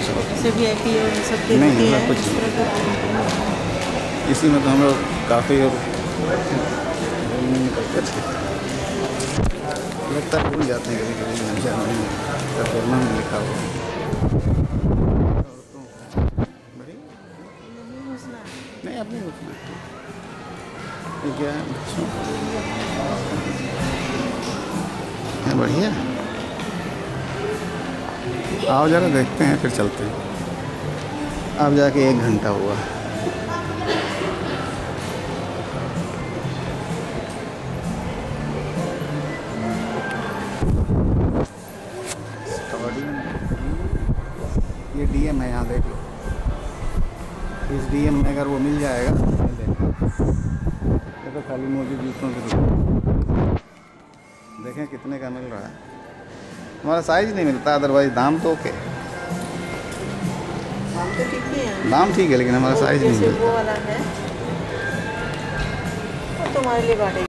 की सब नहीं, ऐसा है। कुछ इस इसी में तो हम लोग काफ़ी और लगता है भूल जाते हैं कभी कभी नशा नहीं सफरना में लिखा हुआ। नहीं रुकना क्या है? है बढ़िया। आओ जरा देखते हैं, फिर चलते हैं। अब जाके एक घंटा हुआ। ये डीएम है, यहाँ देख लो। इस डीएम में अगर वो मिल जाएगा तो खाली मोदी जूतों की देखें कितने का मिल रहा है। हमारा साइज़ नहीं मिलता अदरवाइज़ दाम तो ओके तो ठीक दाम ठीक है लेकिन हमारा साइज़ नहीं मिलता। वो वाला है तुम्हारे लिए